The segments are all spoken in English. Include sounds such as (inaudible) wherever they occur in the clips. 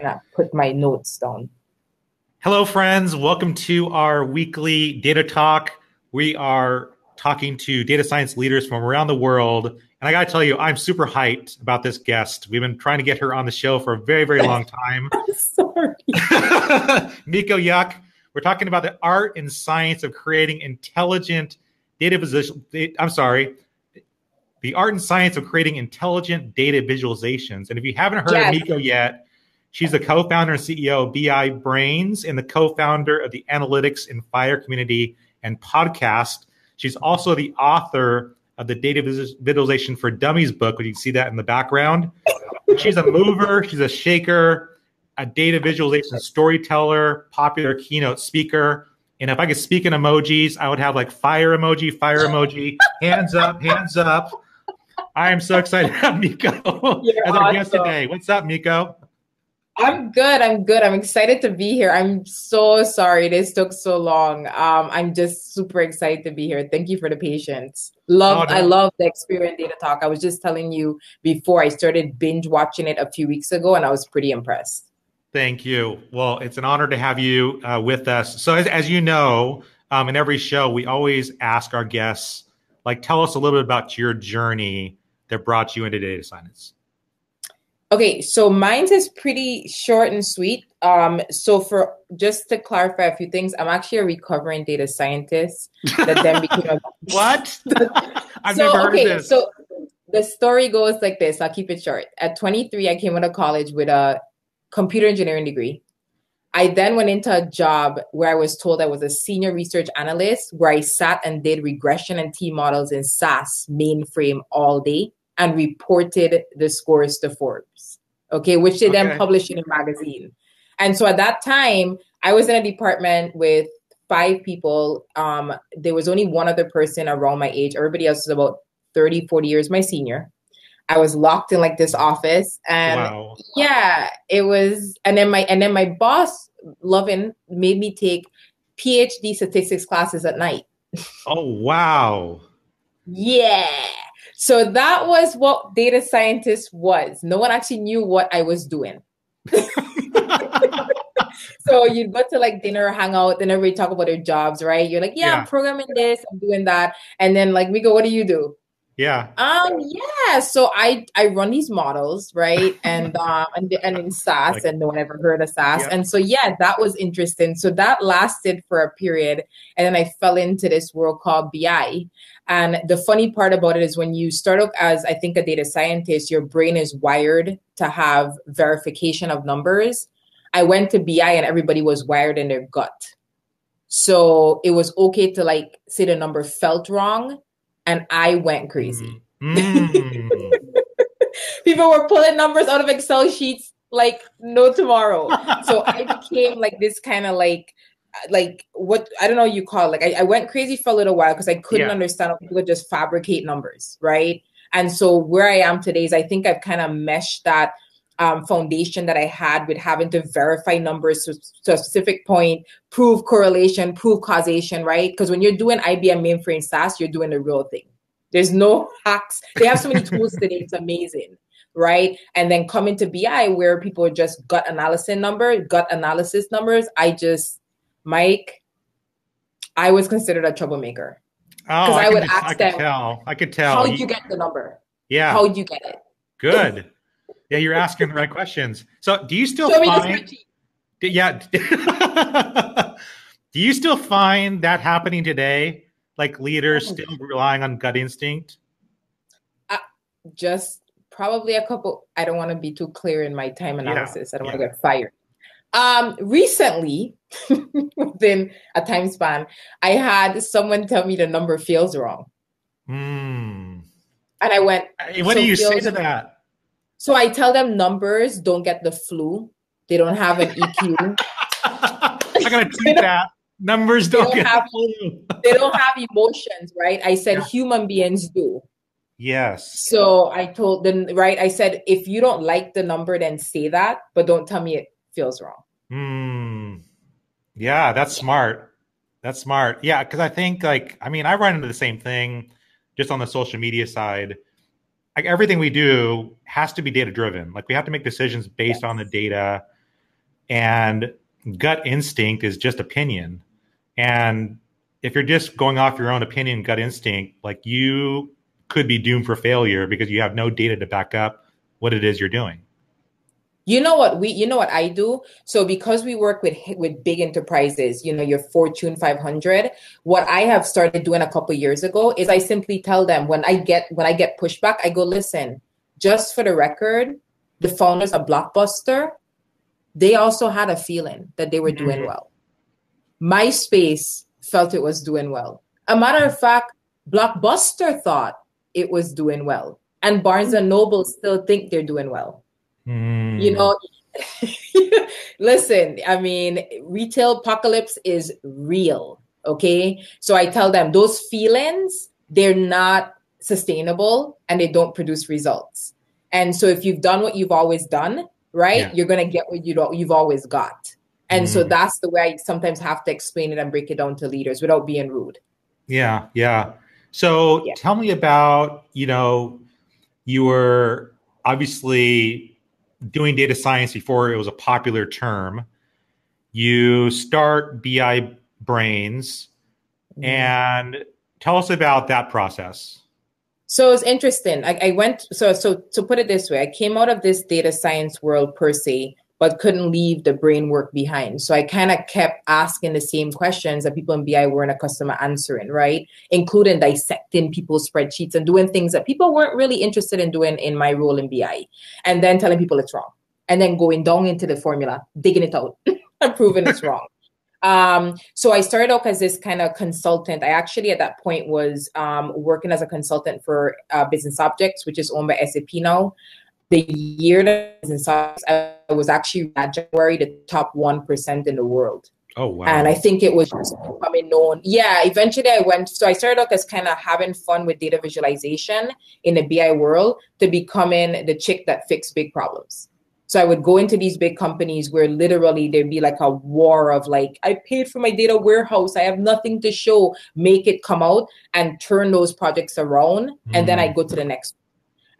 and I put my notes down. Hello, friends. Welcome to our weekly data talk. We are talking to data science leaders from around the world. And I got to tell you, I'm super hyped about this guest. We've been trying to get her on the show for a very, very long (laughs) time. I'm sorry. (laughs) Mico Yuk. We're talking about the art and science of creating intelligent data visual. I'm sorry, the art and science of creating intelligent data visualizations. And if you haven't heard yes. of Miko yet, she's the co-founder and CEO of BI Brainz and the co-founder of the Analytics on Fire community and podcast. She's also the author of the Data Visualization for Dummies book, which you can see that in the background. She's a mover, she's a shaker, a data visualization storyteller, popular keynote speaker. And if I could speak in emojis, I would have like fire emoji, fire emoji, hands up, hands up. I am so excited (laughs) to have Mico as our guest today. What's up, Mico? I'm good. I'm good. I'm excited to be here. I'm so sorry this took so long. Um, I'm just super excited to be here. Thank you for the patience. Love. Oh, no. I love the Experian Data Talk. I was just telling you before I started binge watching it a few weeks ago, and I was pretty impressed. Thank you. Well, it's an honor to have you uh, with us. So, as, as you know, um, in every show, we always ask our guests, like, tell us a little bit about your journey that brought you into data science. Okay, so mine's is pretty short and sweet. Um, so for just to clarify a few things, I'm actually a recovering data scientist that then (laughs) became a what? (laughs) I've so, never heard okay, this. So the story goes like this. I'll keep it short. At 23, I came out of college with a computer engineering degree. I then went into a job where I was told I was a senior research analyst, where I sat and did regression and T models in SAS mainframe all day and reported the scores to Forbes. Okay, which they okay. then published in a magazine. And so at that time, I was in a department with five people. Um, there was only one other person around my age. Everybody else was about 30, 40 years my senior. I was locked in like this office and wow. yeah, it was and then my and then my boss Lovin made me take PhD statistics classes at night. Oh wow. yeah. So that was what data scientist was. No one actually knew what I was doing. (laughs) so you'd go to like dinner, hang out, and everybody talk about their jobs, right? You're like, yeah, yeah, I'm programming this, I'm doing that. And then like we go, what do you do? Yeah. Um. Yeah. So I I run these models, right? (laughs) And um and and in SAS, like, and no one ever heard of SAS. Yeah. And so yeah, that was interesting. So that lasted for a period, and then I fell into this world called BI. And the funny part about it is when you start out as I think a data scientist, your brain is wired to have verification of numbers. I went to BI and everybody was wired in their gut. So it was okay to like say the number felt wrong and I went crazy. (laughs) Mm. People were pulling numbers out of Excel sheets like no tomorrow. so I (laughs) became like this kind of like like what I don't know you call it. like I, I went crazy for a little while because I couldn't yeah. understand how people would just fabricate numbers, right? And so where I am today is I think I've kind of meshed that um, foundation that I had with having to verify numbers to, to, a specific point, prove correlation, prove causation, right? Because when you're doing IBM mainframe SAS, you're doing the real thing. There's no (laughs) hacks. They have so many tools today. It's amazing, right? And then coming to BI where people are just gut analysis number, gut analysis numbers. I just, Mike, I was considered a troublemaker. Oh, I, I would just, ask I them, tell. I could tell. How did you get the number? Yeah. How did you get it? Good. Yeah, you're asking the right questions. So, do you still Show find? Yeah. (laughs) do you still find that happening today? Like leaders oh. still relying on gut instinct? Uh, just probably a couple. I don't want to be too clear in my time analysis. Yeah. I don't yeah. want to get fired. Um, recently, (laughs) within a time span, I had someone tell me the number feels wrong. Mm. And I went. What so do you say to that? So I tell them numbers don't get the flu. They don't have an EQ. I'm gonna tweet that. Numbers don't, don't get have, the flu. they don't have emotions, right? I said yeah. human beings do. Yes. So I told them, right? I said, if you don't like the number, then say that, but don't tell me it feels wrong. Hmm. Yeah, that's smart. That's smart. Yeah, because I think like I mean I run into the same thing just on the social media side like everything we do has to be data driven. Like we have to make decisions based yes. on the data. and gut instinct is just opinion. And if you're just going off your own opinion, gut instinct, like you could be doomed for failure because you have no data to back up what it is you're doing. You know what we you know what I do? So because we work with with big enterprises, you know, your Fortune 500, what I have started doing a couple years ago is I simply tell them when I get when I get pushback, I go, "Listen, just for the record, the founders of Blockbuster, they also had a feeling that they were doing mm-hmm. well. MySpace felt it was doing well. A matter of fact, Blockbuster thought it was doing well. And Barnes and Noble still think they're doing well. Mm. You know, (laughs) listen, I mean, retail apocalypse is real. Okay. So I tell them those feelings, they're not sustainable and they don't produce results. And so if you've done what you've always done, right, yeah. you're going to get what you don't, you've always got. And mm. so that's the way I sometimes have to explain it and break it down to leaders without being rude. Yeah. Yeah. So yeah. tell me about, you know, you were obviously doing data science before it was a popular term. You start BI Brainz mm-hmm. and tell us about that process. So it's interesting. I, I, went so so to put it this way, I came out of this data science world per se, but couldn't leave the brain work behind. So I kind of kept asking the same questions that people in BI weren't accustomed to answering, right? Including dissecting people's spreadsheets and doing things that people weren't really interested in doing in my role in BI, and then telling people it's wrong, and then going down into the formula, digging it out, (laughs) and proving it's wrong. Um, so I started off as this kind of consultant. I actually at that point was um, working as a consultant for uh, Business Objects, which is owned by SAP now. The year that Business I was actually January the top one percent in the world. Oh wow! And I think it was just becoming known. Yeah, eventually I went. So I started off as kind of having fun with data visualization in the BI world to becoming the chick that fixed big problems. So I would go into these big companies where literally there'd be like a war of like, I paid for my data warehouse. I have nothing to show. Make it come out and turn those projects around. And then I mm. go to the next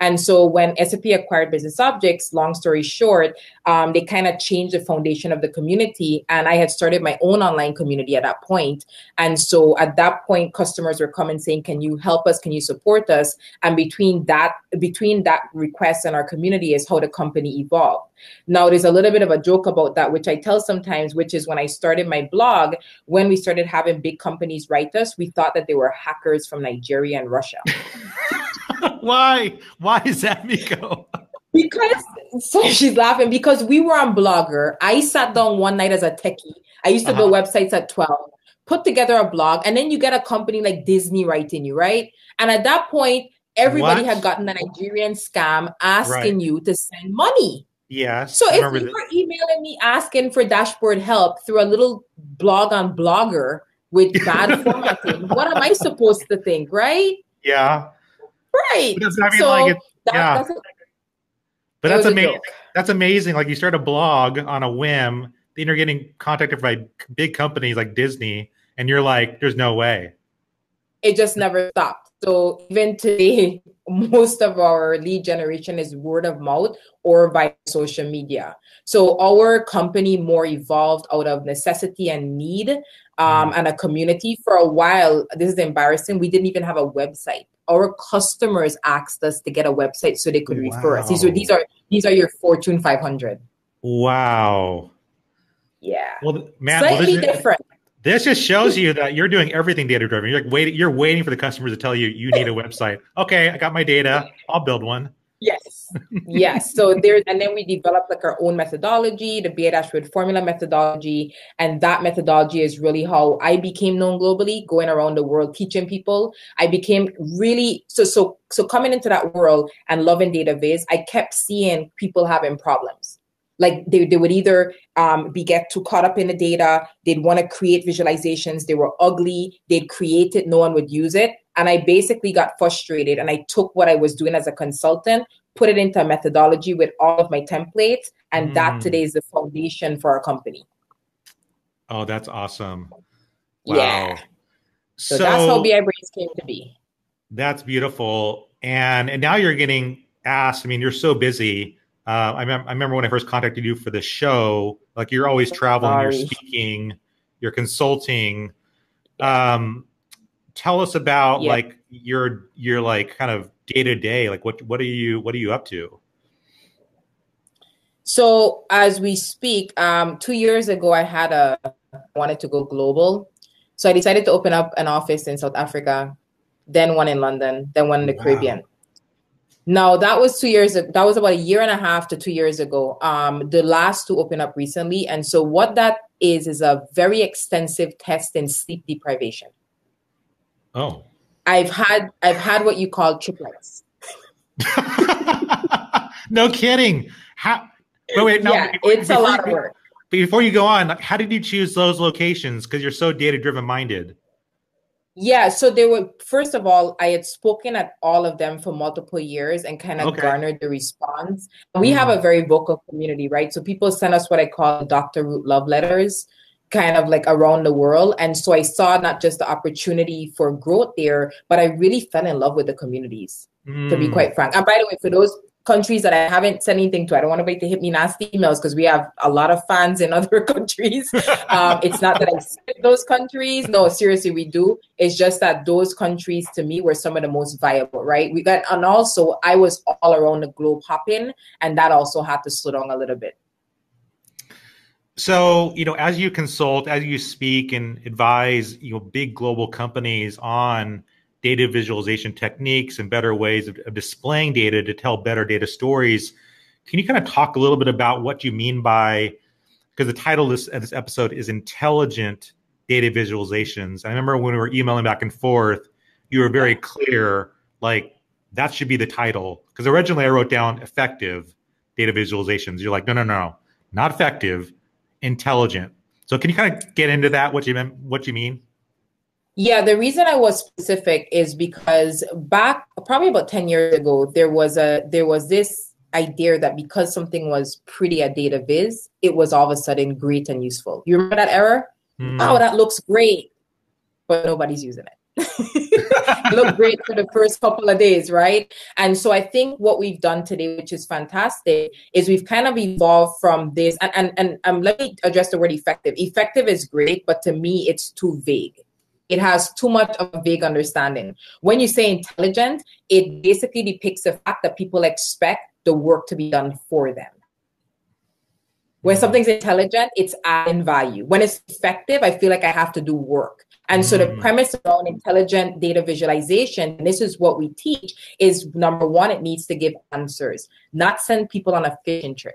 and so when SAP acquired Business Objects, long story short, um, they kind of changed the foundation of the community. And I had started my own online community at that point. And so at that point, customers were coming saying, "Can you help us? Can you support us?" And between that between that request and our community is how the company evolved. Now, there's a little bit of a joke about that, which I tell sometimes, which is when I started my blog, when we started having big companies write us, we thought that they were hackers from Nigeria and Russia. (laughs) (laughs) Why? Why is that, Mico? Because so she's laughing because we were on Blogger. I sat down one night as a techie. I used to uh-huh. build websites at 12, put together a blog, and then you get a company like Disney writing you, right? And at that point, everybody what? had gotten a Nigerian scam asking right. you to send money. Yeah. So if you were emailing me asking for dashboard help through a little blog on Blogger with bad (laughs) formatting, what am I supposed to think, right? Yeah. Right. But I mean, so like that, yeah. That's a, but that's amazing. That's amazing. Like you start a blog on a whim, then you're getting contacted by big companies like Disney, and you're like, "There's no way." It just never stopped. So even today, (laughs) most of our lead generation is word of mouth or by social media. So our company more evolved out of necessity and need um, mm. and a community. For a while, this is embarrassing. We didn't even have a website our customers asked us to get a website so they could wow. refer us. These are these are these are your Fortune 500. Wow. Yeah. Well, man, slightly well, this, different. This just shows you that you're doing everything data driven. You're like waiting. You're waiting for the customers to tell you you need a website. Okay, I got my data. I'll build one. Yes. yes. So there, and then we developed like our own methodology, the BI Dashboard formula methodology. And that methodology is really how I became known globally, going around the world teaching people. I became really so so so coming into that world and loving data viz, I kept seeing people having problems. Like they, they would either um, be get too caught up in the data, they'd want to create visualizations, they were ugly, they'd create it, no one would use it. And I basically got frustrated and I took what I was doing as a consultant, put it into a methodology with all of my templates, and mm. that today is the foundation for our company. Oh, that's awesome. Wow. Yeah. So, so that's how BI Brainz came to be. That's beautiful. And and now you're getting asked, I mean, you're so busy Uh, I, mem- I remember when I first contacted you for the show, like you're always traveling, Sorry. you're speaking, you're consulting. Um, tell us about yeah. like your your like kind of day to day. Like what what are you what are you up to? So as we speak, um, two years ago, I had a wanted to go global, so I decided to open up an office in South Africa, then one in London, then one in the wow. Caribbean. Now that was two years. That was about a year and a half to two years ago. Um, the last two opened up recently, and so what that is is a very extensive test in sleep deprivation. Oh, I've had I've had what you call triplets. (laughs) no kidding. How? Wait, wait, no. Yeah, before, it's a lot of work. Before you go on, how did you choose those locations? Because you're so data driven minded. Yeah, so they were first of all, I had spoken at all of them for multiple years and kind of okay. garnered the response. We mm. have a very vocal community, right? So people send us what I call Dr. Root love letters, kind of like around the world. And so I saw not just the opportunity for growth there, but I really fell in love with the communities, mm. to be mm. quite frank. And by the way, for those countries that I haven't sent anything to. I don't want anybody to hit me nasty emails because we have a lot of fans in (laughs) other countries. um, it's not that I split those countries. No, seriously, we do. It's just that those countries to me were some of the most viable, right? We got, and also I was all around the globe hopping, and that also had to slow down a little bit. So, you know, as you consult, as you speak and advise, you know, big global companies on data visualization techniques and better ways of, of, displaying data to tell better data stories. Can you kind of talk a little bit about what you mean by, because the title of this, of this episode is Intelligent Data Visualizations. I remember when we were emailing back and forth, you were very clear, like that should be the title. Because originally I wrote down effective data visualizations. You're like, no, no, no, not effective, intelligent. So can you kind of get into that? What you mean? What you mean? Yeah, the reason I was specific is because back probably about 10 years ago, there was a there was this idea that because something was pretty at data viz, it was all of a sudden great and useful. You remember that error? Mm. Oh, that looks great, but nobody's using it. (laughs) look great for the first couple of days, right? And so I think what we've done today, which is fantastic, is we've kind of evolved from this. And and and um, let me address the word effective. Effective is great, but to me, it's too vague it has too much of a vague understanding. When you say intelligent, it basically depicts the fact that people expect the work to be done for them. When mm. something's intelligent, it's adding value. When it's effective, I feel like I have to do work. And so the mm. premise around intelligent data visualization, and this is what we teach, is number one, it needs to give answers, not send people on a fishing trip.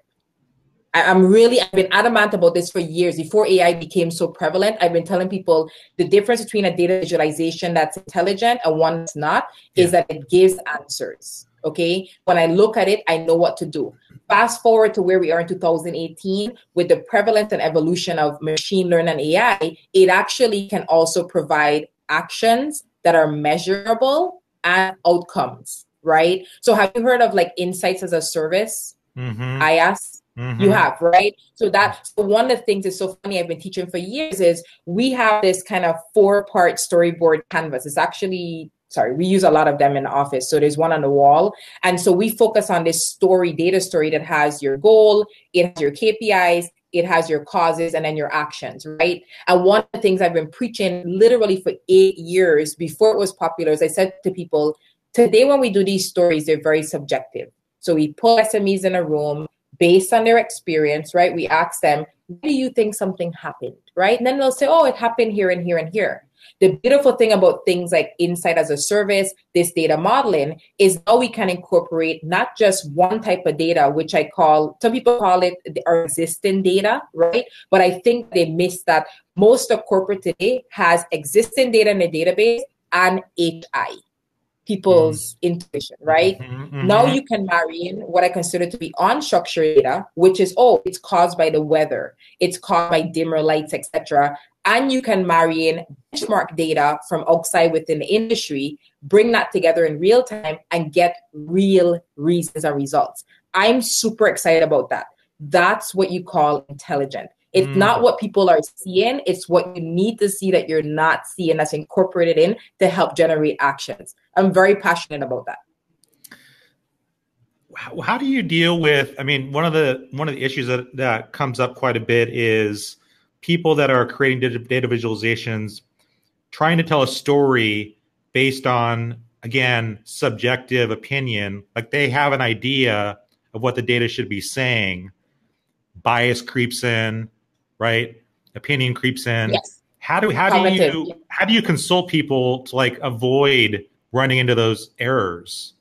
I'm really, I've been adamant about this for years. Before AI became so prevalent, I've been telling people the difference between a data visualization that's intelligent and one that's not yeah. is that it gives answers. Okay. When I look at it, I know what to do. Fast forward to where we are in 2018 with the prevalence and evolution of machine learning and AI, it actually can also provide actions that are measurable and outcomes, right? So have you heard of like insights as a service? Mm-hmm. IaaS? Mm-hmm. You have, right? So that so one of the things is so funny I've been teaching for years is we have this kind of four-part storyboard canvas. It's actually sorry, we use a lot of them in the office. So there's one on the wall. And so we focus on this story, data story that has your goal, it has your KPIs, it has your causes and then your actions, right? And one of the things I've been preaching literally for eight years before it was popular is I said to people, today when we do these stories, they're very subjective. So we pull SMEs in a room, based on their experience, right? We ask them, do you think something happened, right? And then they'll say, oh, it happened here and here and here. The beautiful thing about things like Insight as a Service, this data modeling, is now we can incorporate not just one type of data, which I call, some people call it our existing data, right? But I think they miss that most of corporate today has existing data in the database and HI people's mm. intuition, right? Mm-hmm, mm-hmm. Now you can marry in what I consider to be unstructured data, which is oh, it's caused by the weather, it's caused by dimmer lights, etc. And you can marry in benchmark data from outside within the industry, bring that together in real time, and get real reasons and results. I'm super excited about that. That's what you call intelligent. It's mm. not what people are seeing, it's what you need to see that you're not seeing that's incorporated in to help generate actions. I'm very passionate about that. how, how do you deal with? I mean, one of the one of the issues that that comes up quite a bit is people that are creating data, data visualizations trying to tell a story based on again subjective opinion like they have an idea of what the data should be saying bias creeps in right opinion creeps in yes. how do how do you how do you consult people to like avoid running into those errors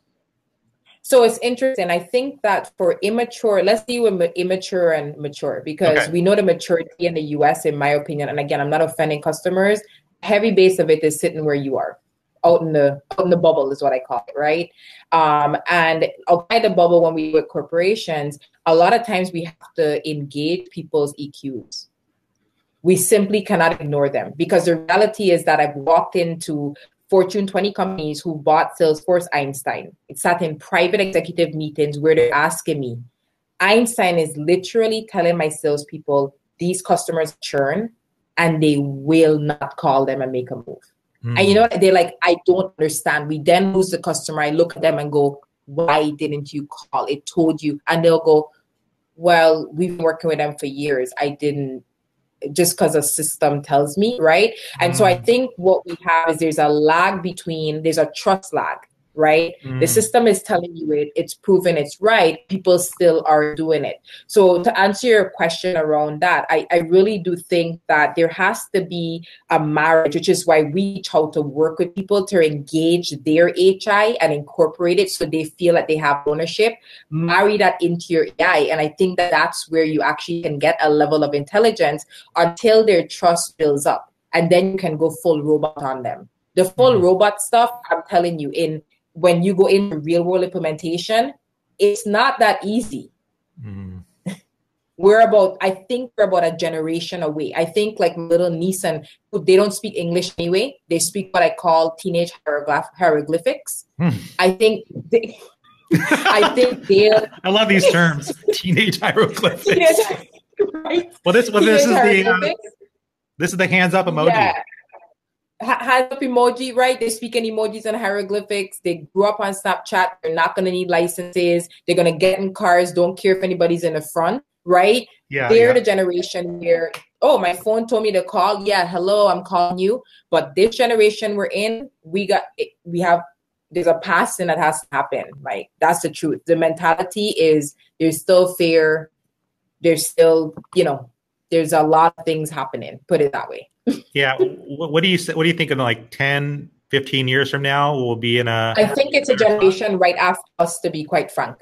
so it's interesting. I think that for immature, let's deal with immature and mature because okay. we know the maturity in the US, in my opinion. And again, I'm not offending customers. Heavy base of it is sitting where you are, out in the out in the bubble is what I call it, right? Um, and outside the bubble, when we work corporations, a lot of times we have to engage people's EQs we simply cannot ignore them because the reality is that I've walked into Fortune 20 companies who bought Salesforce Einstein. It sat in private executive meetings where they're asking me. Einstein is literally telling my salespeople these customers churn and they will not call them and make a move. Mm. And you know, they're like, I don't understand. We then lose the customer. I look at them and go, Why didn't you call? It told you. And they'll go, Well, we've been working with them for years. I didn't just because a system tells me, right? And mm. so I mm. think what we have is there's a lag between, there's a trust lag right? Mm. The system is telling you it, it's proven it's right. People still are doing it. So, to answer your question around that, I, I really do think that there has to be a marriage, which is why we try to work with people to engage their HI and incorporate it so they feel that they have ownership, marry that into your AI. And I think that that's where you actually can get a level of intelligence until their trust builds up. And then you can go full robot on them. The full mm. robot stuff, I'm telling you, in when you go into real world implementation, it's not that easy. Mm. (laughs) we're about, I think we're about a generation away. I think like little niece and they don't speak English anyway. They speak what I call teenage hieroglyphics. Mm. I think they, (laughs) I think they I love these terms. teenage hieroglyphics. (laughs) Teenage, right? Well, this well, this is the uh, this is the hands up emoji. Yeah hands up emoji, right? They speak in emojis and hieroglyphics. They grew up on Snapchat. They're not going to need licenses. They're going to get in cars. Don't care if anybody's in the front, right? Yeah. They're yeah. the generation where, oh, my phone told me to call. Yeah, hello, I'm calling you. But this generation we're in, we got, we have, there's a passing that has to happen. Like that's the truth. The mentality is there's still fear. There's still, you know, there's a lot of things happening. Put it that way yeah. What do you what do you think in like 10, 15 years from now we'll be in a? I think it's a generation right after us. To be quite frank,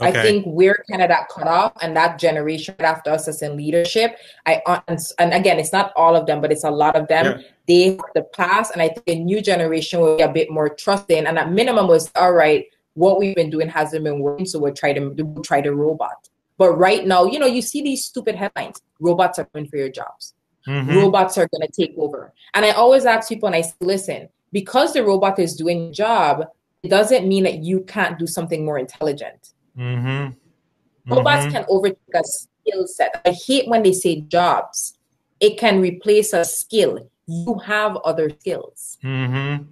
okay. I think we're kind of that cut off, and that generation right after us is in leadership. I uh, and, and again, it's not all of them, but it's a lot of them. Yeah. They have the past, and I think a new generation will be a bit more trusting. And at minimum, was all right. What we've been doing hasn't been working, so we'll try to we'll try the robot. But right now, you know, you see these stupid headlines: robots are coming for your jobs mm-hmm. robots are going to take over. And I always ask people, and I say, listen, because the robot is doing the job, it doesn't mean that you can't do something more intelligent. Mm-hmm. Mm-hmm. Robots can overtake a skill set. I hate when they say jobs. It can replace a skill. You have other skills. Mm-hmm.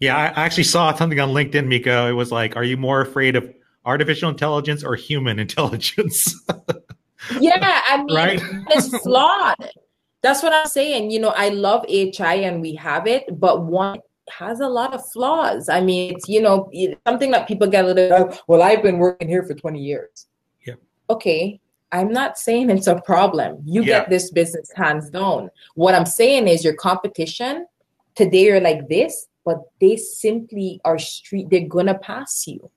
Yeah, I actually saw something on LinkedIn, Mico. It was like, are you more afraid of artificial intelligence or human (laughs) intelligence? (laughs) Yeah, I mean, right? it's flawed. That's what I'm saying. You know, I love HI and we have it, but one has a lot of flaws. I mean, it's, you know, something that people get a little, oh, well, I've been working here for 20 years. Yeah. Okay. I'm not saying it's a problem. You yeah. get this business hands down. What I'm saying is your competition today are like this, but they simply are street, they're going to pass you.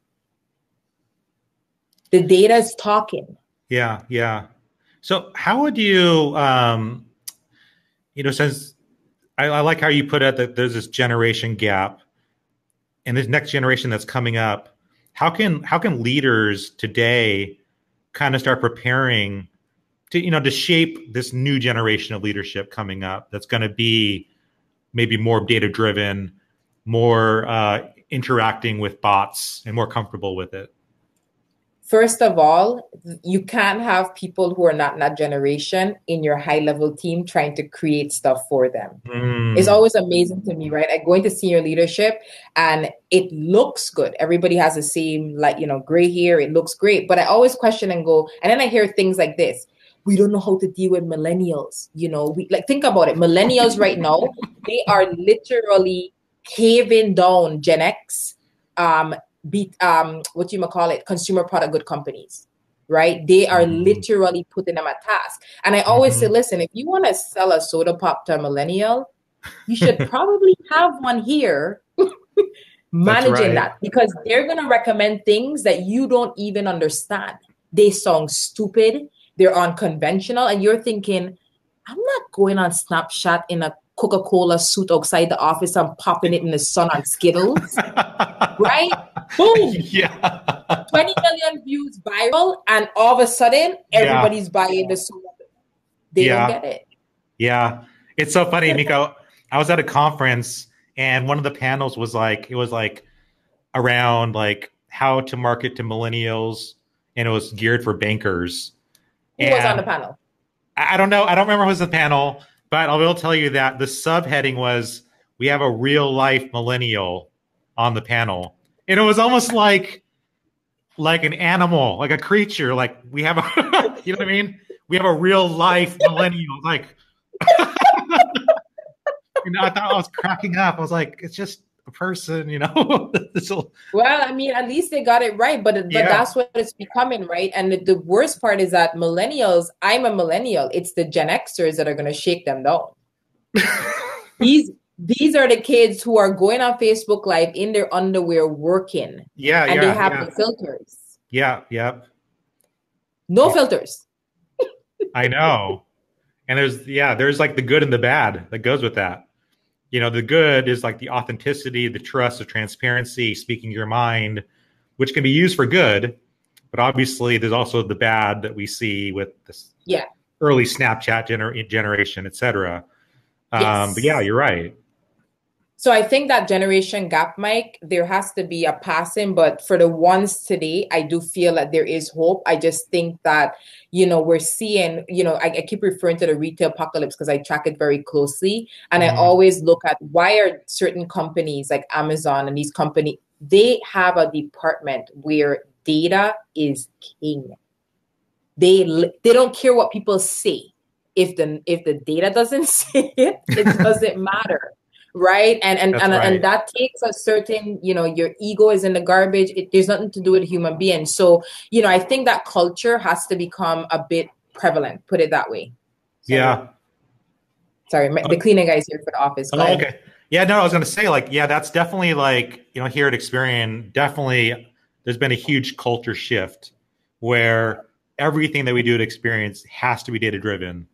The data is talking. Yeah, yeah. So how would you, um, you know, since I, I like how you put it that there's this generation gap, and this next generation that's coming up, how can how can leaders today kind of start preparing to you know to shape this new generation of leadership coming up that's going to be maybe more data driven, more uh, interacting with bots, and more comfortable with it? First of all, you can't have people who are not in that generation in your high level team trying to create stuff for them. Mm. It's always amazing to me, right? I go into senior leadership and it looks good. Everybody has the same, like, you know, gray hair. It looks great. But I always question and go, and then I hear things like this we don't know how to deal with millennials. You know, we like think about it. Millennials right now, they are literally caving down Gen X, um, be um, what you might call it, consumer product good companies, right? They are mm-hmm. literally putting them at task. And I always mm-hmm. say, listen, if you want to sell a soda pop to a millennial, you should (laughs) probably have one here (laughs) managing right. that because they're going to recommend things that you don't even understand. They sound stupid, they're unconventional, and you're thinking, I'm not going on Snapchat in a Coca Cola suit outside the office and popping it in the sun on Skittles. (laughs) right? Boom. (laughs) Yeah. 20 million views viral, and all of a sudden, everybody's yeah. buying the suit. They yeah. don't get it. Yeah. It's so funny, Mico. I was at a conference and one of the panels was like, it was like around like how to market to millennials and it was geared for bankers. Who and was on the panel? I don't know. I don't remember who was the panel, but I will tell you that the subheading was we have a real life millennial on the panel. And it was almost like like an animal, like a creature. Like we have a (laughs) you know what I mean? We have a real life millennial. Like (laughs) you know, I thought I was cracking up. I was like, it's just a person, you know. (laughs) well, I mean, at least they got it right, but but yeah. that's what it's becoming, right? And the, the, worst part is that millennials. I'm a millennial. It's the Gen Xers that are going to shake them down. these these are the kids who are going on Facebook Live in their underwear working. Yeah, and yeah, they have yeah. the filters. Yeah, yep. No yeah. filters. I know. And there's yeah, there's like the good and the bad that goes with that you know the good is like the authenticity the trust the transparency speaking your mind which can be used for good but obviously there's also the bad that we see with this yeah early snapchat gener- generation etc um, yes. but yeah you're right so I think that generation gap, Mike, there has to be a passing. But for the ones today, I do feel that there is hope. I just think that, you know, we're seeing, you know, I, I keep referring to the retail apocalypse because I track it very closely. And mm-hmm. I always look at why are certain companies like Amazon and these companies, they have a department where data is king. They they don't care what people say. If the if the data doesn't (laughs) say it, it doesn't (laughs) matter right? And and and, right. and that takes a certain you know your ego is in the garbage. It, there's nothing to do with a human being. So you know i think that culture has to become a bit prevalent put it that way. Yeah. sorry my, the uh, cleaning guys here for the office. Oh, okay. Yeah no i was going to say like yeah that's definitely like you know here at experian definitely there's been a huge culture shift where everything that we do at Experian has to be data driven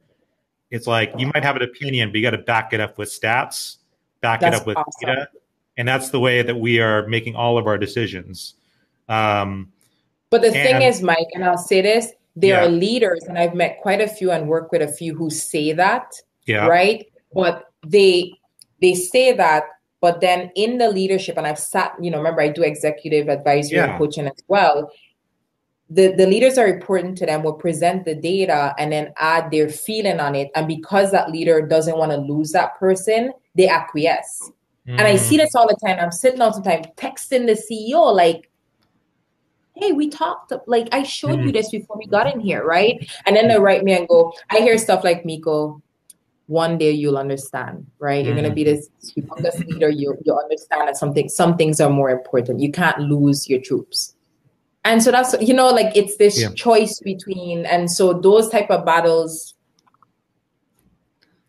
it's like you might have an opinion but you got to back it up with stats back that's it up with awesome. data. And that's the way that we are making all of our decisions. Um, but the and, thing is, Mike, and I'll say this there yeah. are leaders, and I've met quite a few and worked with a few who say that. Yeah. Right. But they they say that, but then in the leadership, and I've sat, you know, remember I do executive advisory yeah. and coaching as well. The, the leaders are important to them will present the data and then add their feeling on it and because that leader doesn't want to lose that person they acquiesce. Mm. And I see this all the time. I'm sitting all the time texting the CEO, like, hey, we talked, like, I showed mm. you this before we got in here, right? And then they write me and go, I hear stuff like, Mico, one day you'll understand, right? Mm. You're gonna be mm. this humongous leader. You you understand that something some things are more important. You can't lose your troops. And so that's you know, like it's this yeah. choice between, and so those type of battles.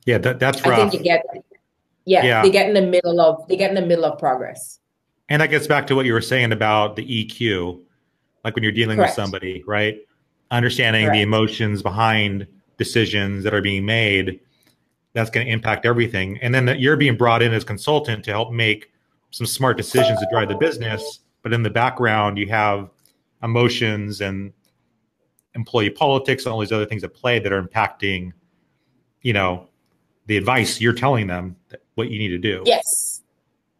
Yeah, that, that's rough. I think you get yeah, yeah, they get in the middle of they get in the middle of progress. And that gets back to what you were saying about the EQ, like when you're dealing Correct. with somebody, right? Understanding Correct. the emotions behind decisions that are being made, that's going to impact everything. And then you're being brought in as consultant to help make some smart decisions to drive the business, but in the background you have emotions and employee politics and all these other things at play that are impacting, you know, the advice you're telling them what you need to do. Yes.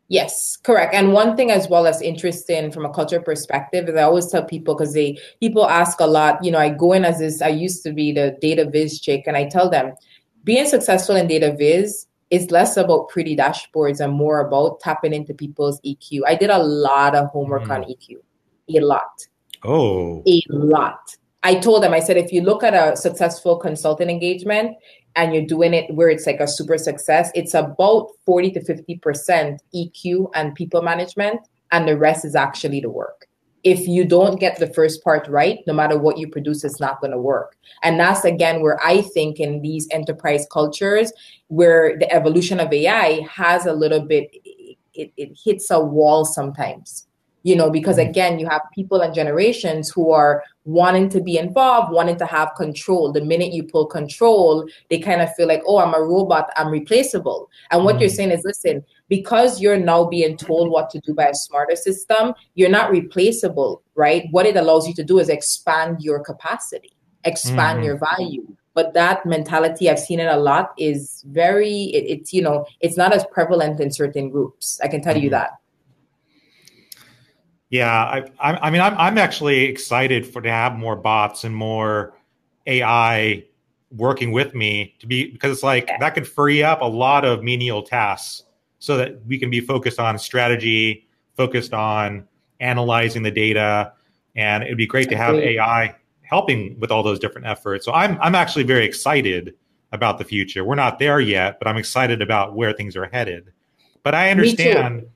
Yes, correct. And one thing as well as interesting from a culture perspective is I always tell people because they people ask a lot, you know, I go in as this, I used to be the data viz chick, and I tell them being successful in data viz is less about pretty dashboards and more about tapping into people's EQ. I did a lot of homework mm. on EQ. A lot. Oh. A lot. I told them, I said, if you look at a successful consultant engagement, and you're doing it where it's like a super success, it's about 40 to 50% EQ and people management, and the rest is actually the work. If you don't get the first part right, no matter what you produce, it's not going to work. And that's again where I think in these enterprise cultures, where the evolution of AI has a little bit, it, it hits a wall sometimes you know, because mm-hmm. again, you have people and generations who are wanting to be involved, wanting to have control. The minute you pull control, they kind of feel like, oh, I'm a robot, I'm replaceable. And what mm. you're saying is, listen, because you're now being told what to do by a smarter system, you're not replaceable, right? What it allows you to do is expand your capacity, expand mm. your value. But that mentality, I've seen it a lot, is very, it, it's, you know, it's not as prevalent in certain groups. I can tell mm. you mm-hmm. that. Yeah, I, I, mean, I'm, I'm actually excited for to have more bots and more AI working with me to be because it's like that could free up a lot of menial tasks so that we can be focused on strategy, focused on analyzing the data, and it'd be great to have AI helping with all those different efforts. So I'm I'm actually very excited about the future. We're not there yet, but I'm excited about where things are headed. But I understand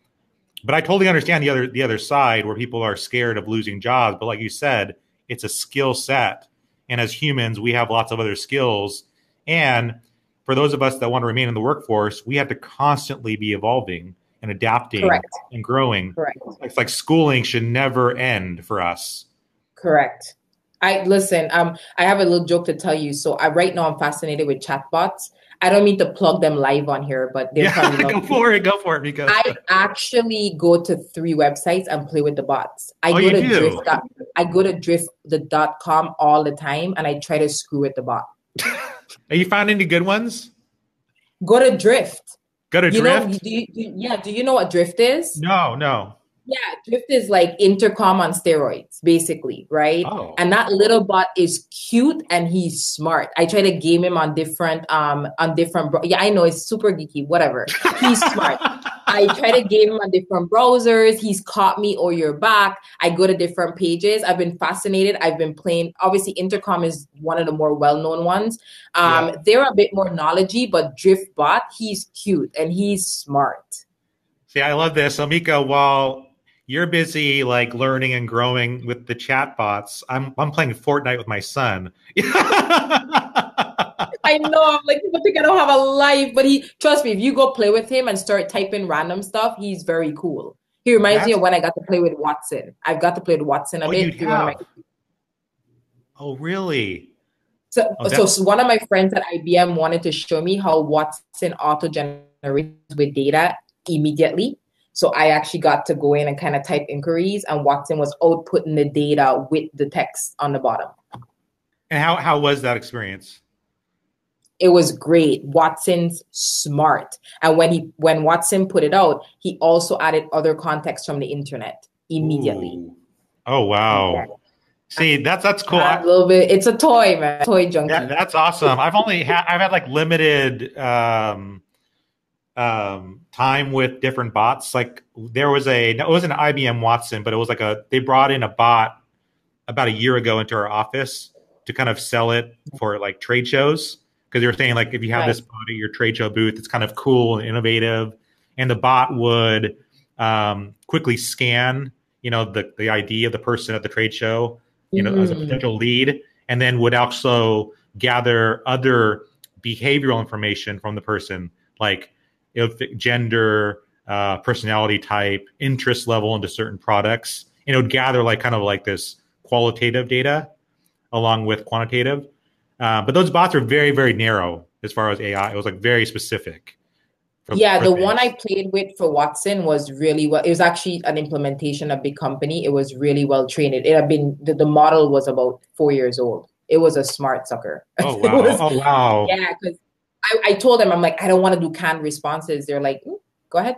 but I totally understand the other the other side where people are scared of losing jobs. But like you said, it's a skill set, and as humans, we have lots of other skills. And for those of us that want to remain in the workforce, we have to constantly be evolving and adapting Correct. and growing. Correct. It's like schooling should never end for us. Correct. I listen. Um, I have a little joke to tell you. So I right now I'm fascinated with chatbots I don't mean to plug them live on here, but they're yeah, (laughs) go for it. Go for it, because I actually go to three websites and play with the bots. I oh, go to do? drift. I go to drift the dot com all the time, and I try to screw with the bot. Are you found any good ones? Go to drift. Go to you drift. Know, do you, do, yeah. Do you know what drift is? No, no. Yeah, Drift is like intercom on steroids, basically, right? Oh. And that little bot is cute and he's smart. I try to game him on different um on different bro- yeah, I know it's super geeky, whatever. He's smart. (laughs) I try to game him on different browsers. He's caught me or you're back. I go to different pages. I've been fascinated. I've been playing. Obviously, Intercom is one of the more well-known ones. Um, yeah. they're a bit more knowledgey, but Drift Bot, he's cute and he's smart. See, I love this. Amika, while you're busy like learning and growing with the chat bots. I'm I'm playing Fortnite with my son. (laughs) I know. I'm like, people think I don't have a life, but he trust me. If you go play with him and start typing random stuff, he's very cool. He reminds That's... me of when I got to play with Watson. I've got to play with Watson a oh, bit. My... Oh, really? So, oh, so one of my friends at IBM wanted to show me how Watson auto generates with data immediately. So I actually got to go in and kind of type inquiries, and Watson was outputting the data with the text on the bottom. And how how was that experience? It was great. Watson's smart, and when he when Watson put it out, he also added other context from the internet immediately. Ooh. Oh wow! Yeah. See, that's that's cool. A little bit. It's a toy, man. Toy junkie. Yeah, that's awesome. I've only had I've had like limited um, um, time with different bots. Like there was a it was an IBM Watson, but it was like a they brought in a bot about a year ago into our office to kind of sell it for like trade shows because they were saying like if you have right. this bot at your trade show booth, it's kind of cool and innovative, and the bot would um, quickly scan you know the the ID of the person at the trade show, you know, mm. as a mm. potential lead, and then would also gather other behavioral information from the person like gender, uh, personality type, interest level into certain products, and it would gather like kind of like this qualitative data along with quantitative. Uh, but those bots are very, very narrow as far as AI. It was like very specific. Yeah, the one I played with for Watson was really well. It was actually an implementation of big company. It was really well trained. It had been the, the model was about four years old. It was a smart sucker. (laughs) Oh wow! was, oh wow! Yeah, because I, I told them, I'm like, I don't want to do canned responses. They're like, mm, go ahead.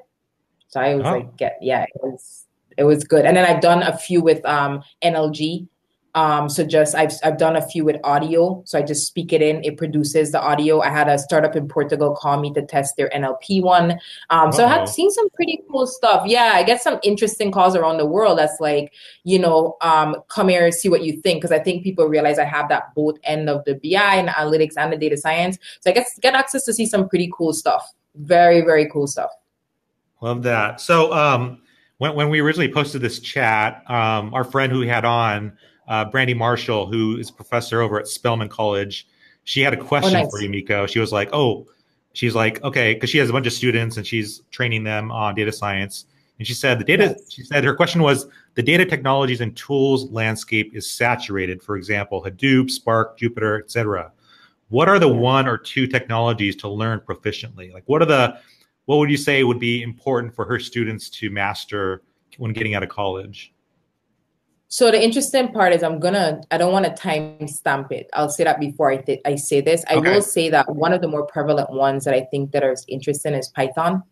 So I was oh. like, get yeah, it was it was good. And then I've done a few with um NLG um, so just I've I've done a few with audio. So I just speak it in, it produces the audio. I had a startup in Portugal call me to test their NLP one. Um, so I have seen some pretty cool stuff. Yeah, I get some interesting calls around the world. That's like, you know, um, come here see what you think because I think people realize I have that both end of the BI and the analytics and the data science. So I get get access to see some pretty cool stuff. Very very cool stuff. Love that. So um, when when we originally posted this chat, um, our friend who we had on uh, Brandeis Marshall, who is a professor over at Spelman College. She had a question oh, nice. for you, Mico. She was like, "Oh, she's like, okay, because she has a bunch of students and she's training them on data science." And she said the data. Yes. She said her question was the data technologies and tools landscape is saturated. For example, Hadoop, Spark, Jupyter, etc. What are the one or two technologies to learn proficiently? Like, what are the what would you say would be important for her students to master when getting out of college? So the interesting part is I'm gonna I don't want to time stamp it. I'll say that before I th- I say this. I okay. will say that one of the more prevalent ones that I think that are interesting is Python.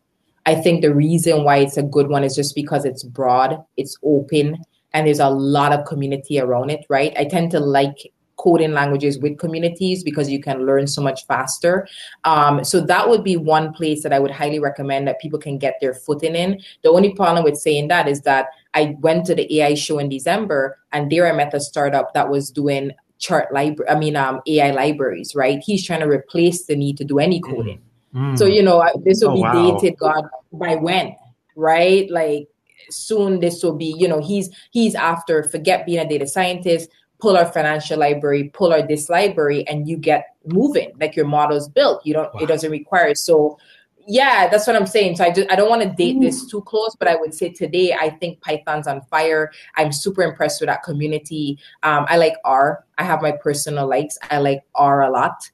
I think the reason why it's a good one is just because it's broad, it's open, and there's a lot of community around it, right? I tend to like coding languages with communities because you can learn so much faster. Um, so that would be one place that I would highly recommend that people can get their footing in. The only problem with saying that is that I went to the AI show in December, and there I met a startup that was doing chart library. I mean, um, AI libraries. Right? He's trying to replace the need to do any mm. coding. Mm. So you know, this will oh, be wow. dated. God, by when? Right? Like soon this will be. You know, he's he's after forget being a data scientist. Pull our financial library, pull our this library, and you get moving. Like your model's built. You don't. Wow. It doesn't require so yeah, that's what I'm saying. So I, do, I don't want to date this too close, but I would say today I think Python's on fire. I'm super impressed with that community. Um, I like R. I have my personal likes. I like R a lot.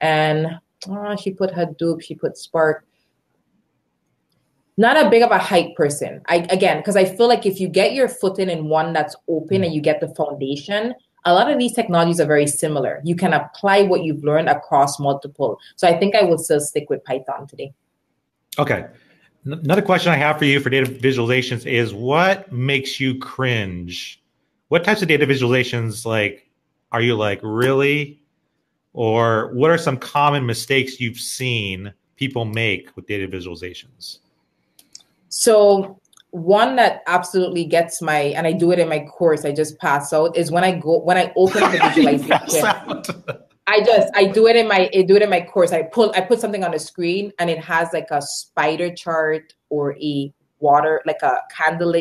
And oh, she put Hadoop, she put Spark. Not a big of a hype person. I again because I feel like if you get your foot in in one that's open and you get the foundation, a lot of these technologies are very similar. You can apply what you've learned across multiple. So I think I will still stick with Python today. Okay. Another question I have for you for data visualizations is what makes you cringe? What types of data visualizations like are you like really? Or what are some common mistakes you've seen people make with data visualizations? So one that absolutely gets my and I do it in my course, I just pass out is when I go when I open the (laughs) visualization. I just I do it in my I do it in my course. I pull I put something on the screen and it has like a spider chart or a water like a candle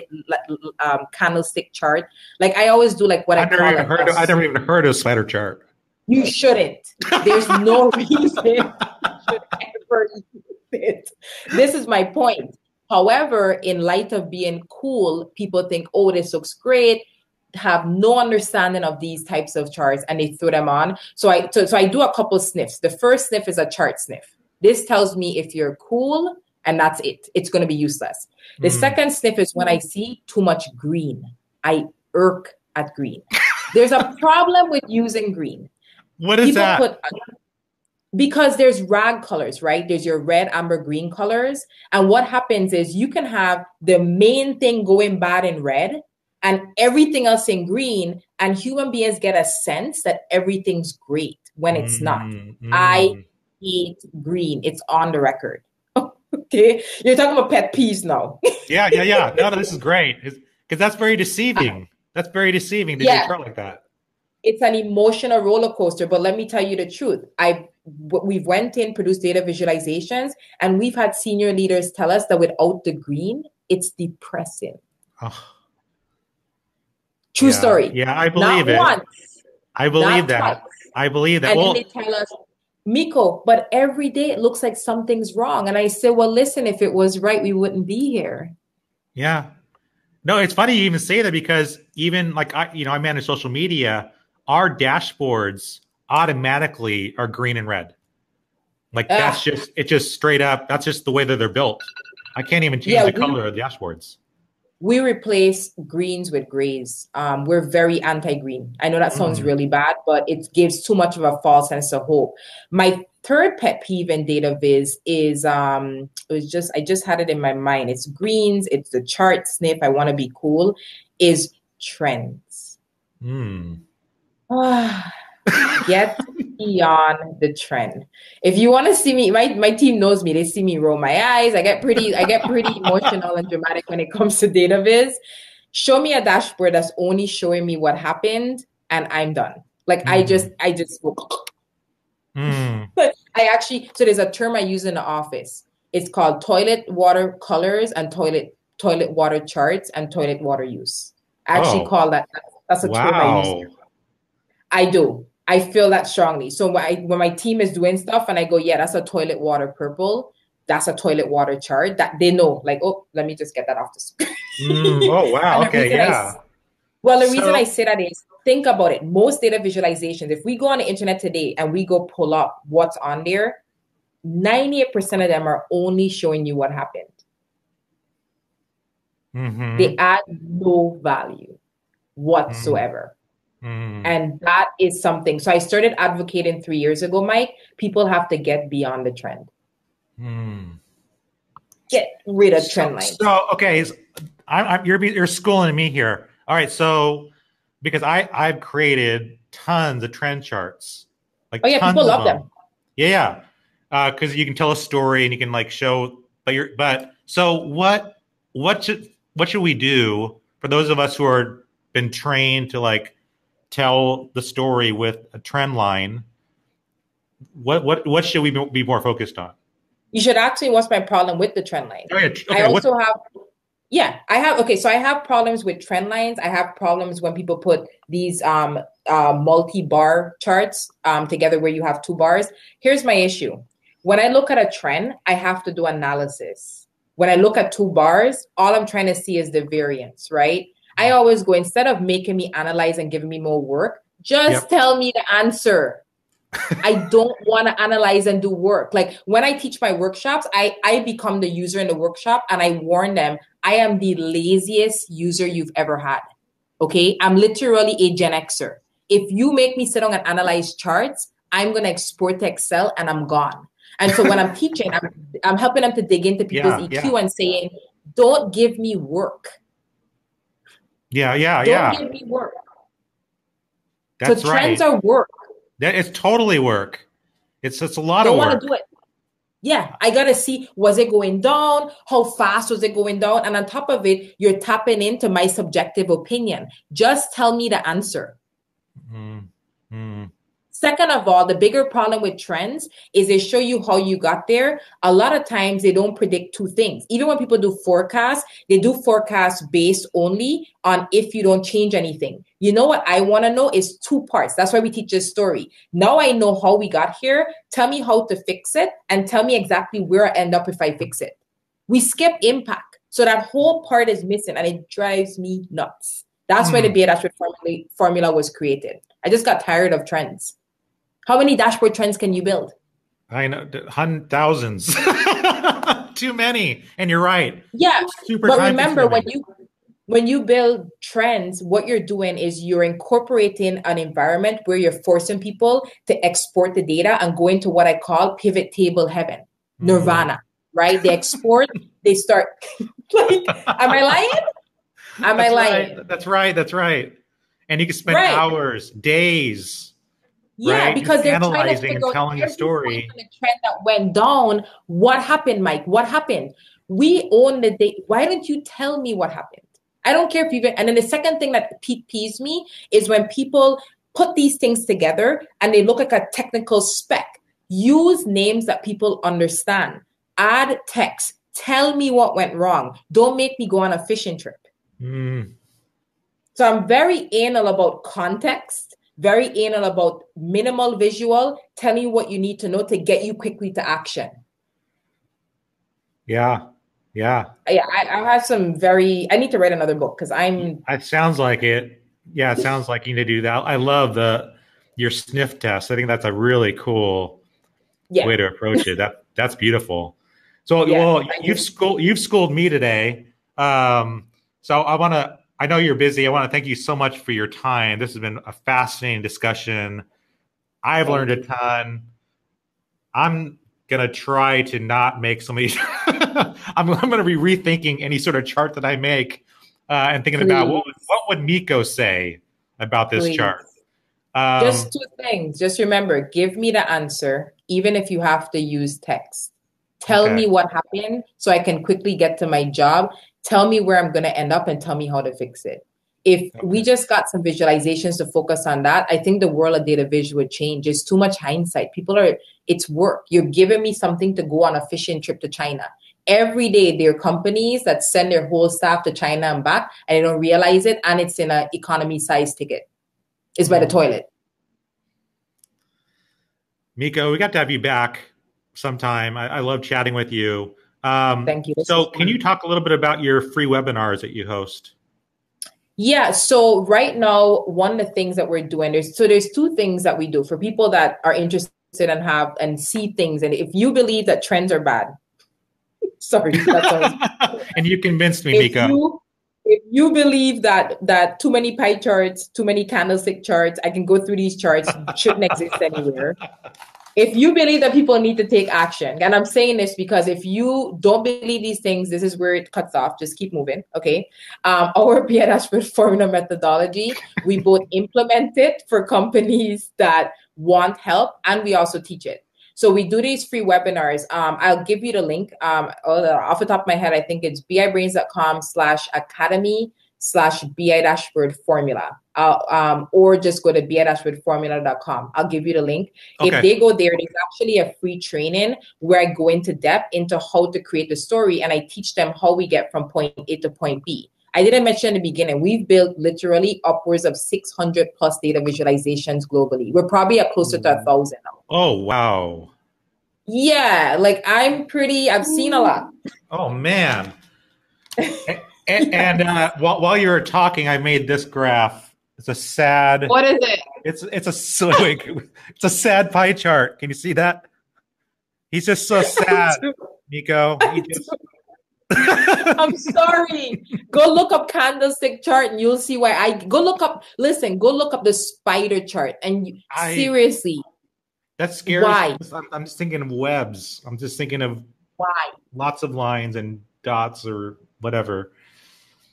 um, candlestick chart. Like I always do like what I, I never even heard of, I never even heard of spider chart. You shouldn't. There's no (laughs) reason you should ever use it. This is my point. However, in light of being cool, people think, oh, this looks great have no understanding of these types of charts and they throw them on. So I so, so I do a couple sniffs. The first sniff is a chart sniff. This tells me if you're cool and that's it. It's going to be useless. The mm. second sniff is when I see too much green. I irk at green. There's a (laughs) problem with using green. What is People that? Put, because there's rag colors, right? There's your red, amber, green colors. And what happens is you can have the main thing going bad in red and everything else in green and human beings get a sense that everything's great when it's mm, not. Mm. i hate green. It's on the record. (laughs) Okay? You're talking about pet peeves now. (laughs) Yeah yeah yeah. No, no this is great. Because that's very deceiving. That's very deceiving to yeah. chart like that. It's an emotional roller coaster but let me tell you the truth. I we've went in produced data visualizations and we've had senior leaders tell us that without the green it's depressing. Oh True yeah. story. Yeah, I believe Not it. Once, I believe that. Twice. I believe that. And well, then they tell us, Mico, but every day it looks like something's wrong. And I said, well, listen, if it was right, we wouldn't be here. Yeah. No, it's funny you even say that because even like I, you know, I manage social media, our dashboards automatically are green and red. Like that's just it just straight up, that's just the way that they're built. I can't even change yeah, the we, color of the dashboards we replace greens with grays. Um, we're very anti-green. I know that sounds mm. really bad, but it gives too much of a false sense of hope. My third pet peeve in data viz is um it was just i just had it in my mind it's greens it's the chart sniff i want to be cool is trends Hmm. Get beyond the trend if you want to see me my, my team knows me they see me roll my eyes i get pretty i get pretty emotional and dramatic when it comes to data viz show me a dashboard that's only showing me what happened and i'm done like i just i just (laughs) Hmm. I actually so there's a term I use in the office. It's called toilet water colors and toilet toilet water charts and toilet water use. I actually Oh. call that that's a term I use. I do. I feel that strongly. So when I when my team is doing stuff and I go, yeah, that's a toilet water purple. That's a toilet water chart. That they know, like, oh, let me just get that off the screen. Hmm. Oh (laughs) wow. Okay. reason I Yeah. Well, the reason I say that is think about it. Most data visualizations, if we go on the internet today and we go pull up what's on there, 98% of them are only showing you what happened. Mhm. They add no value whatsoever. Hmm. And that is something. So I started advocating three years ago, Mike. People have to get beyond the trend. Hmm. Get rid of trend lines. So okay, I'm, I'm, you're you're schooling me here. All right, so because I I've created tons of trend charts. Like Oh, yeah, people love them. Yeah, yeah, because you can tell a story and you can like show. But you're but so what? What should what should we do for those of us who are been trained to like tell the story with a trend line? What what what should we be more focused on? You should ask me what's my problem with the trend line. Oh, yeah, I okay, what- also have, yeah, I have. Okay, so I have problems with trend lines. I have problems when people put these um uh multi-bar charts um together where you have two bars. Here's my issue: when I look at a trend, I have to do analysis. When I look at two bars, all I'm trying to see is the variance, right? I always go instead of making me analyze and giving me more work, just Yep. tell me the answer. (laughs) I don't want to analyze and do work. Like when I teach my workshops, I I become the user in the workshop and I warn them, I am the laziest user you've ever had. Okay? I'm literally a Gen Xer. If you make me sit on and analyze charts, I'm going to export to Excel and I'm gone. And so when I'm (laughs) teaching, I'm I'm helping them to dig into people's Yeah, EQ and saying, don't give me work. Yeah, yeah, Don't yeah. give me work. That's so right. trends are work. That it's totally work. It's it's a lot don't of want to do it. Yeah, I gotta see was it going down? How fast was it going down? And on top of it, you're tapping into my subjective opinion. Just tell me the answer. Mm, mm. Second of all, the bigger problem with trends is they show you how you got there. A lot of times they don't predict two things. Even when people do forecasts, they do forecasts based only on if you don't change anything. You know what I want to know is two parts. That's why we teach this story. Now I know how we got here. Tell me how to fix it and tell me exactly where I end up if I fix it. We skip impact. So that whole part is missing and it drives me nuts. That's why the Hmm. BA formula, formula was created. I just got tired of trends. How many dashboard trends can you build? I know th- thousands. (laughs) Too many. And you're right. Yeah, Super but remember when you when you build trends, what you're doing is you're incorporating an environment where you're forcing people to export the data and go into what I call pivot table heaven, Mm. nirvana, right? They export, (laughs) they start (laughs) like, am I lying? Am I lying? right. That's right. That's right. And you can spend Right. hours, days. Yeah, right? because they're trying to Analyzing and telling a story. the trend that went down. What happened, Mike? What happened? We own the date. Why don't you tell me what happened? I don't care if you. And then the second thing that pe- peeves me is when people put these things together and they look like a technical spec. Use names that people understand. Add text. Tell me what went wrong. Don't make me go on a fishing trip. Mm. So I'm very anal about context, very anal about minimal visual, telling you what you need to know to get you quickly to action. Yeah. Yeah. Yeah, I, I have some very. I need to write another book because I'm. It sounds like it. Yeah, it sounds like you need to do that. I love the your sniff test. I think that's a really cool Yeah, way to approach it. That that's beautiful. So Yeah, well, you've schooled you've schooled me today. Um, so I want to. I know you're busy. I want to thank you so much for your time. This has been a fascinating discussion. I've learned a ton. I'm gonna try to not make so many. (laughs) I'm, I'm gonna be rethinking any sort of chart that I make uh, and thinking Please. about what would, what would Mico say about this Please. chart. Um, Just two things. Just remember, give me the answer, even if you have to use text. Tell okay. me what happened so I can quickly get to my job. Tell me where I'm going to end up and tell me how to fix it. If okay. we just got some visualizations to focus on that, I think the world of data viz would change. It's too much hindsight. People are, it's work. You're giving me something to go on a fishing trip to China. Every day, there are companies that send their whole staff to China and back, and they don't realize it, and it's in an economy size ticket. It's by the mm. toilet. Mico, we got to have you back sometime. I, I love chatting with you. Um, Thank you. so, can you talk a little bit about your free webinars that you host? Yeah. So right now, one of the things that we're doing there's so there's two things that we do for people that are interested and have and see things. And if you believe that trends are bad, (laughs) sorry, (laughs) and you convinced me, Mico. You, if you believe that that too many pie charts, too many candlestick charts, I can go through these charts, shouldn't exist anywhere (laughs) if you believe that people need to take action, and I'm saying this because if you don't believe these things, this is where it cuts off. Just keep moving, okay? Um, (laughs) our BI dashboard formula methodology, we both implement it for companies that want help, and we also teach it. So we do these free webinars. Um, I'll give you the link. Um, off the top of my head, I think it's bibrainz.com slash academy slash BI dashboard formula. um, or just go to BI dashboard formula.com. I'll give you the link. Okay. If they go there, there's actually a free training where I go into depth into how to create the story and I teach them how we get from point A to point B. I didn't mention in the beginning, we've built literally upwards of 600 plus data visualizations globally. We're probably at closer to a thousand now. Oh, wow. Yeah, like I'm pretty, I've seen a lot. Oh, man. (laughs) and, (laughs) and uh, while, while you were talking, I made this graph. It's a sad. What is it? It's it's a (laughs) it's a sad pie chart. Can you see that? He's just so (laughs) sad, Mico. Just... I'm sorry. Go look up candlestick chart and you'll see why I go look up. Listen, go look up the spider chart and you, I, seriously. That's scary. Why? I'm, I'm just thinking of webs. I'm just thinking of why lots of lines and dots or whatever.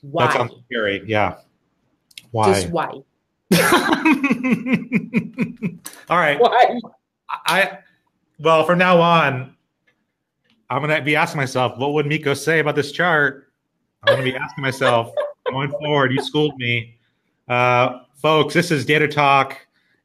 Why? That sounds scary. Yeah. Why? Just why? (laughs) All right. Why? I well, from now on, I'm gonna be asking myself, what would Mico say about this chart? I'm gonna be asking myself (laughs) going forward. You schooled me, uh, folks. This is Data Talk.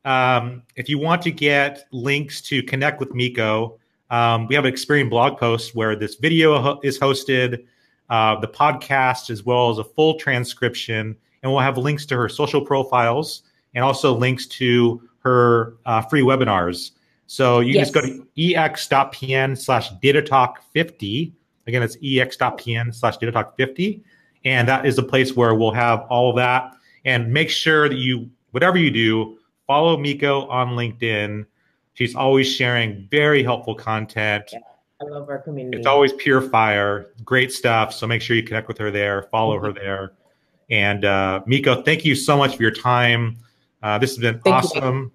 Um, if you want to get links to connect with Mico, um, we have an Experian blog post where this video ho- is hosted uh, the podcast, as well as a full transcription. And we'll have links to her social profiles and also links to her uh, free webinars. So you yes. just go to ex.pn slash datatalk50. Again, it's ex.pn slash datatalk50. And that is the place where we'll have all of that. And make sure that you, whatever you do, follow Mico on LinkedIn. She's always sharing very helpful content. Yeah I love our community. It's always pure fire. Great stuff. So make sure you connect with her there, follow mm-hmm. her there. And uh, Mico, thank you so much for your time. Uh, this has been thank awesome. You.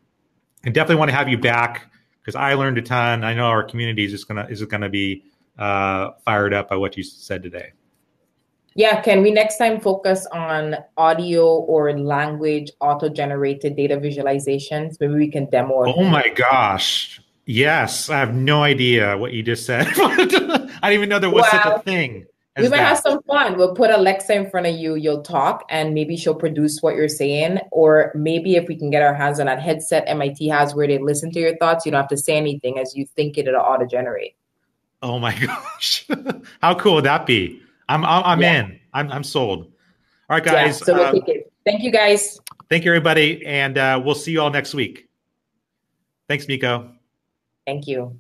And definitely want to have you back because I learned a ton. I know our community is just gonna is gonna be uh, fired up by what you said today. Yeah, can we next time focus on audio or language auto generated data visualizations? Maybe we can demo. Oh my gosh. Yes, I have no idea what you just said. (laughs) I didn't even know there was such a thing. We might that. have some fun. We'll put Alexa in front of you. You'll talk, and maybe she'll produce what you're saying. Or maybe if we can get our hands on that headset MIT has, where they listen to your thoughts, you don't have to say anything as you think it. It'll auto generate. Oh my (laughs) gosh, how cool would that be? I'm I'm, I'm yeah. in. I'm I'm sold. All right, guys. Yeah, so we'll uh, take it. Thank you, guys. Thank you, everybody, and uh, we'll see you all next week. Thanks, Mico. Thank you.